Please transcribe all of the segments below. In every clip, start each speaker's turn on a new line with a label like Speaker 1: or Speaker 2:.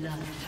Speaker 1: Blood.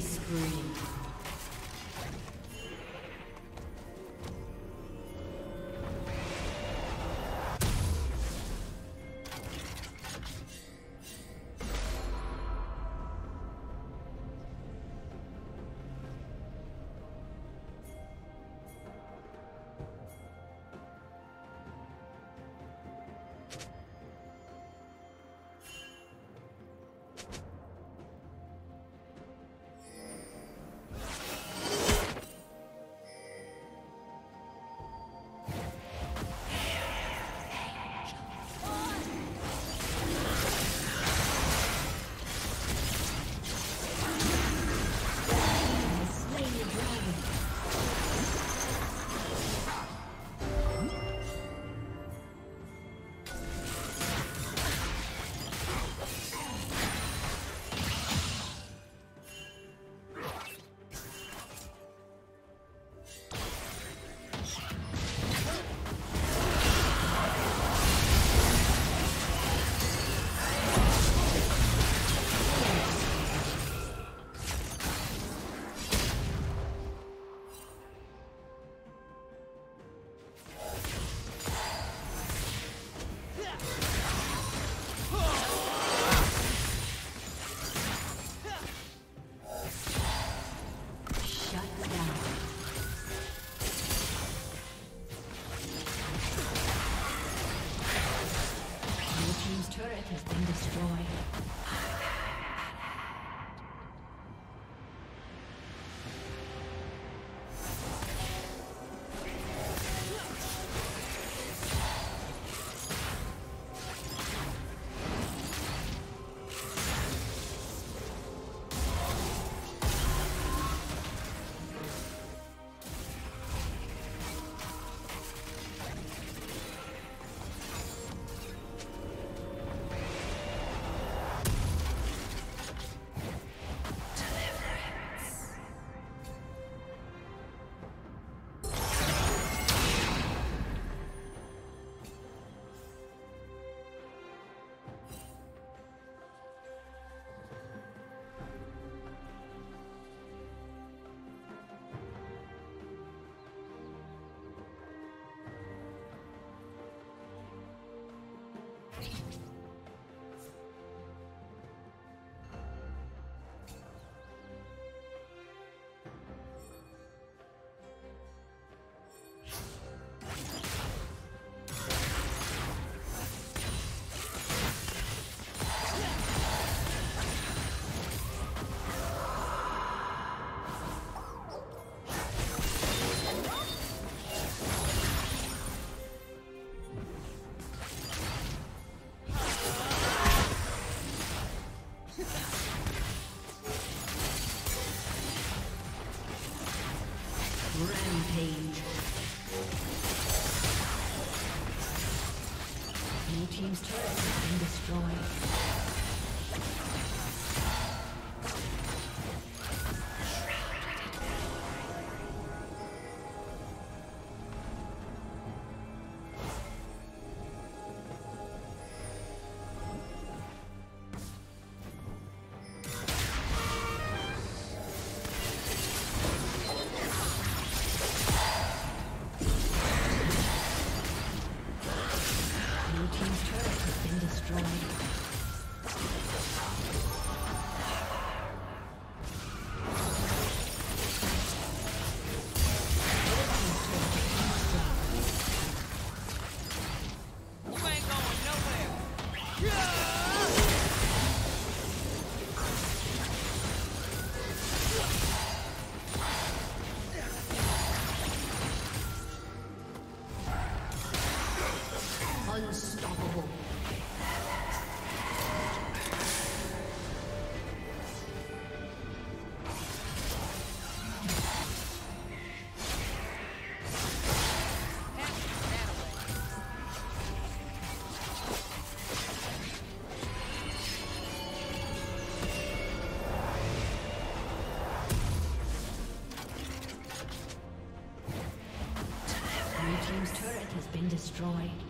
Speaker 2: Killing spree. Destroyed. destroyed.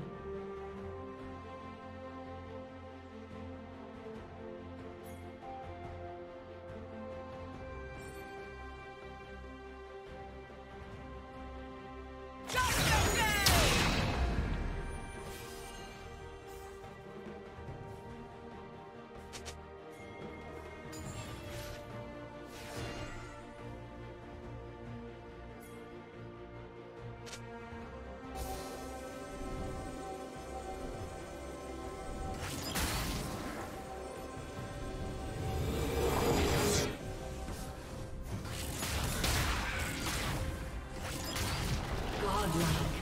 Speaker 2: Godlike.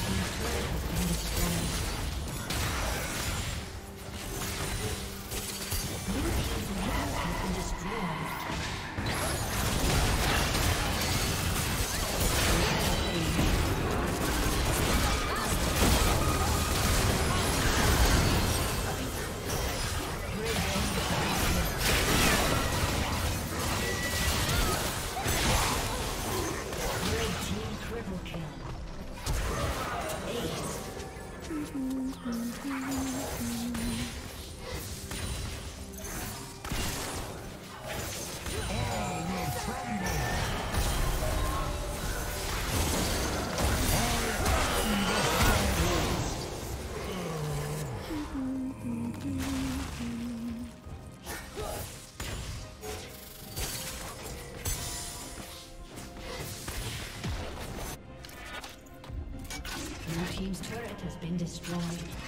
Speaker 2: Red team's turret been destroyed.